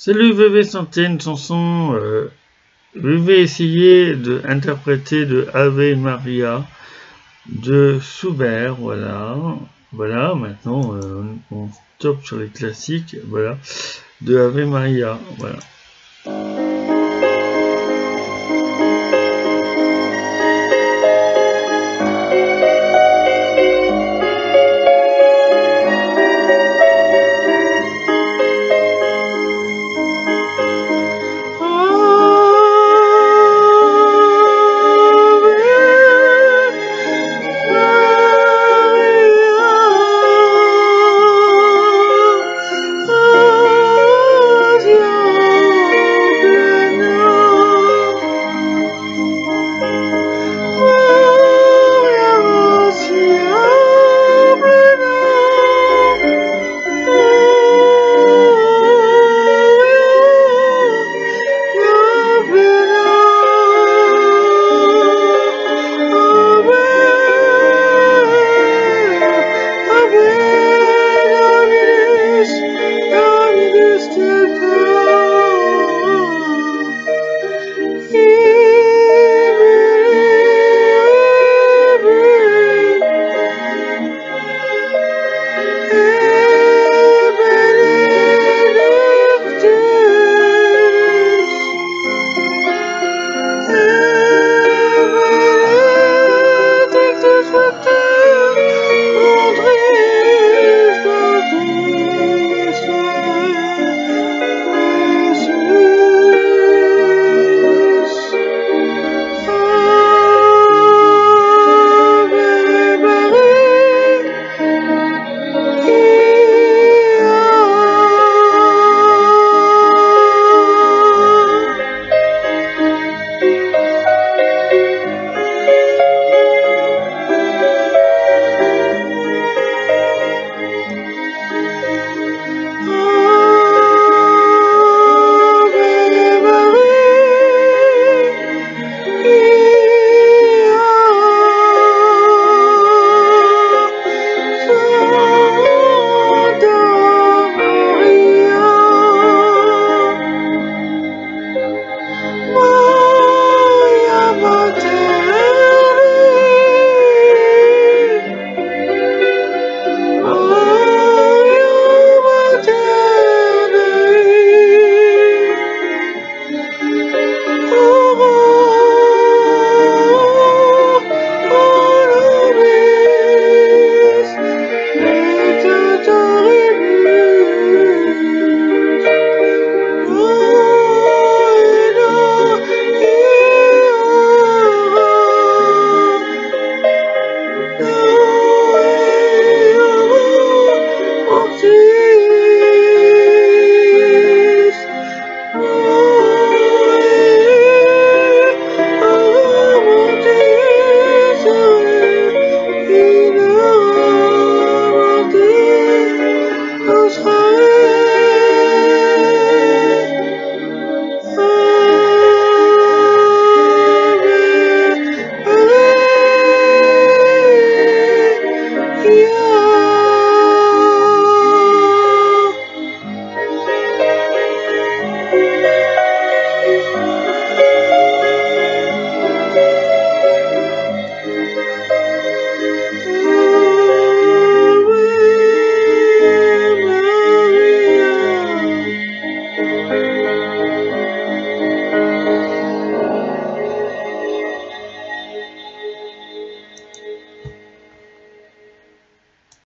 Salut VV Santé, une chanson. Euh, je vais essayer d'interpréter de Ave Maria de Schubert. Voilà. Voilà, maintenant euh, on, on stoppe sur les classiques. Voilà. De Ave Maria. Voilà.